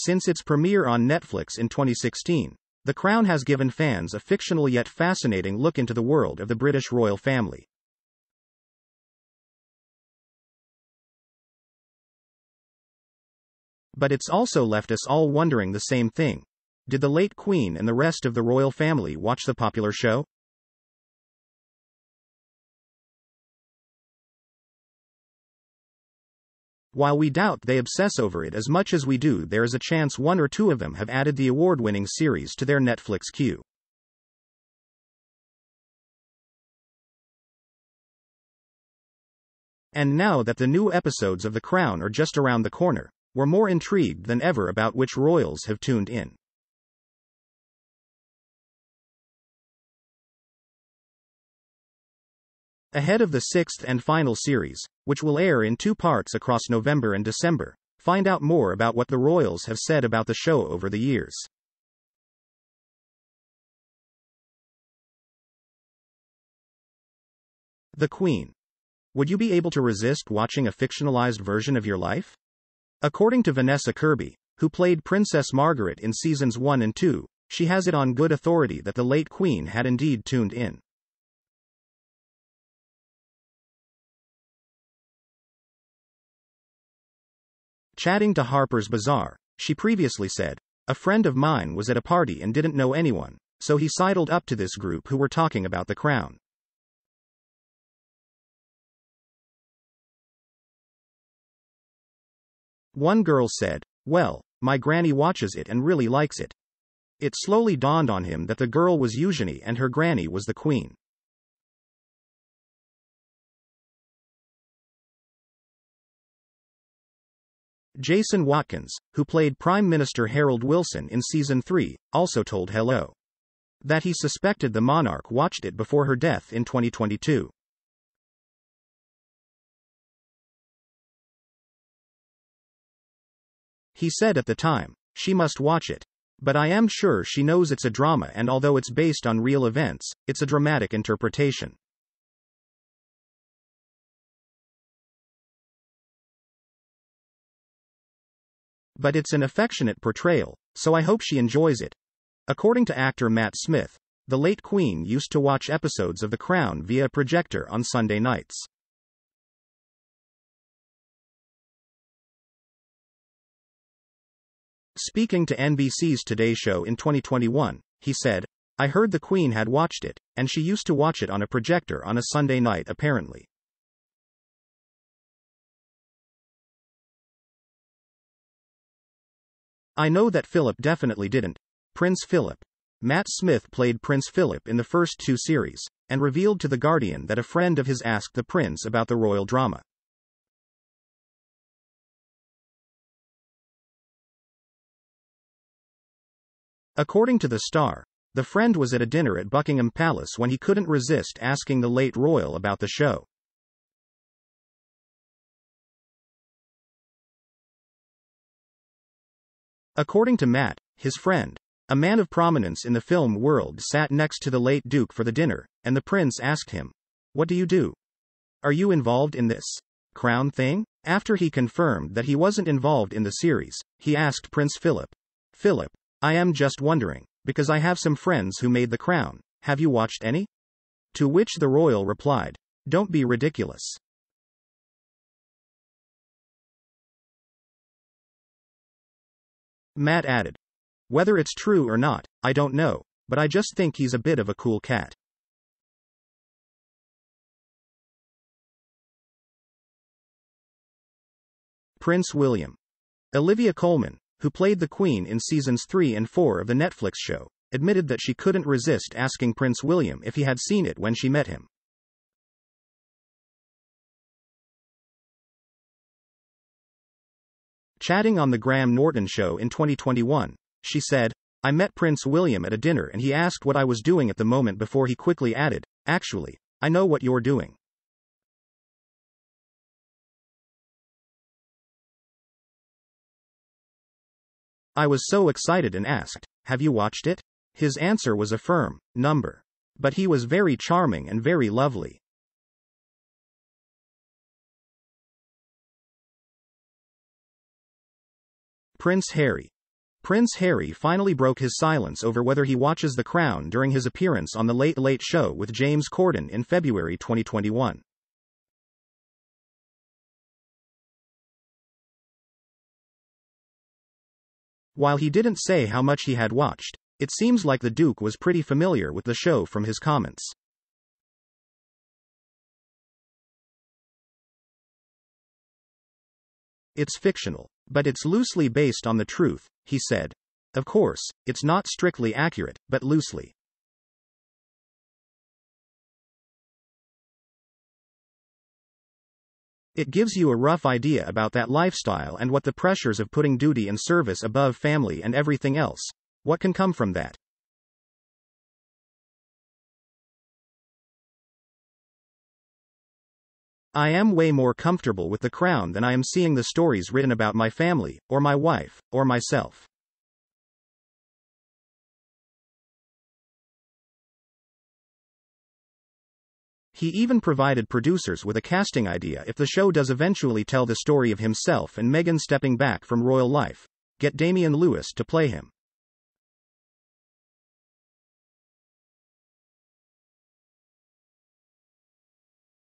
Since its premiere on Netflix in 2016, The Crown has given fans a fictional yet fascinating look into the world of the British royal family. But it's also left us all wondering the same thing. Did the late Queen and the rest of the royal family watch the popular show? While we doubt they obsess over it as much as we do, there is a chance one or two of them have added the award winning series to their Netflix queue. And now that the new episodes of The Crown are just around the corner, we're more intrigued than ever about which royals have tuned in. Ahead of the sixth and final series, which will air in two parts across November and December, find out more about what the royals have said about the show over the years. The Queen. Would you be able to resist watching a fictionalized version of your life? According to Vanessa Kirby, who played Princess Margaret in seasons 1 and 2, she has it on good authority that the late Queen had indeed tuned in. Chatting to Harper's Bazaar, she previously said, A friend of mine was at a party and didn't know anyone, so he sidled up to this group who were talking about the crown. One girl said, Well, my granny watches it and really likes it. It slowly dawned on him that the girl was Eugenie and her granny was the queen. Jason Watkins, who played Prime Minister Harold Wilson in season 3, also told Hello that he suspected the monarch watched it before her death in 2022. He said at the time, she must watch it. But I am sure she knows it's a drama and although it's based on real events, it's a dramatic interpretation. But it's an affectionate portrayal, so I hope she enjoys it. According to actor Matt Smith, the late Queen used to watch episodes of The Crown via a projector on Sunday nights. Speaking to NBC's Today Show in 2021, he said, I heard the Queen had watched it, and she used to watch it on a projector on a Sunday night apparently. I know that Philip definitely didn't. Prince Philip. Matt Smith played Prince Philip in the first two series, and revealed to The Guardian that a friend of his asked the prince about the royal drama. According to the Star, the friend was at a dinner at Buckingham Palace when he couldn't resist asking the late royal about the show. According to Matt, his friend, a man of prominence in the film world sat next to the late Duke for the dinner, and the prince asked him, What do you do? Are you involved in this crown thing? After he confirmed that he wasn't involved in the series, he asked Prince Philip, Philip, I am just wondering, because I have some friends who made the crown, have you watched any? To which the royal replied, Don't be ridiculous. Matt added. Whether it's true or not, I don't know, but I just think he's a bit of a cool cat. Prince William. Olivia Colman, who played the Queen in seasons 3 and 4 of the Netflix show, admitted that she couldn't resist asking Prince William if he had seen it when she met him. Chatting on The Graham Norton Show in 2021, she said, I met Prince William at a dinner and he asked what I was doing at the moment before he quickly added, Actually, I know what you're doing. I was so excited and asked, Have you watched it? His answer was a firm number. But he was very charming and very lovely. Prince Harry. Prince Harry finally broke his silence over whether he watches The Crown during his appearance on The Late Late Show with James Corden in February 2021. While he didn't say how much he had watched, it seems like the Duke was pretty familiar with the show from his comments. It's fictional, but it's loosely based on the truth, he said. Of course, it's not strictly accurate, but loosely. It gives you a rough idea about that lifestyle and what the pressures of putting duty and service above family and everything else. What can come from that? I am way more comfortable with the crown than I am seeing the stories written about my family, or my wife, or myself. He even provided producers with a casting idea if the show does eventually tell the story of himself and Meghan stepping back from royal life. Get Damian Lewis to play him.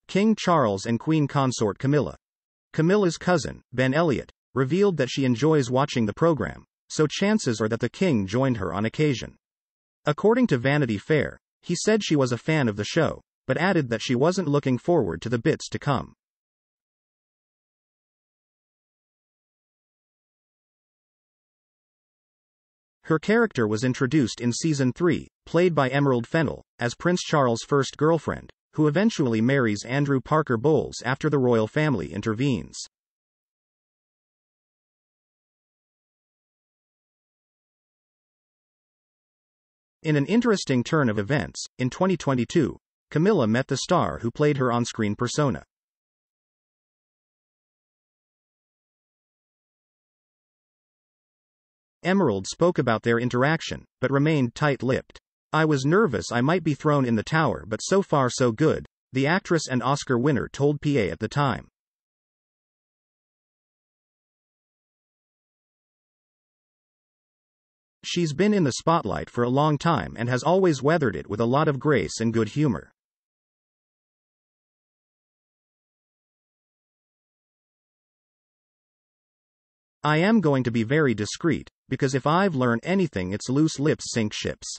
King Charles and Queen Consort Camilla. Camilla's cousin, Ben Elliott, revealed that she enjoys watching the program, so chances are that the king joined her on occasion. According to Vanity Fair, he said she was a fan of the show, but added that she wasn't looking forward to the bits to come. Her character was introduced in season 3, played by Emerald Fennell, as Prince Charles' first girlfriend, who eventually marries Andrew Parker Bowles after the royal family intervenes. In an interesting turn of events, in 2022, Camilla met the star who played her on-screen persona. Emerald spoke about their interaction, but remained tight-lipped. I was nervous I might be thrown in the tower but so far so good, the actress and Oscar winner told PA at the time. She's been in the spotlight for a long time and has always weathered it with a lot of grace and good humor. I am going to be very discreet, because if I've learned anything it's loose lips sink ships.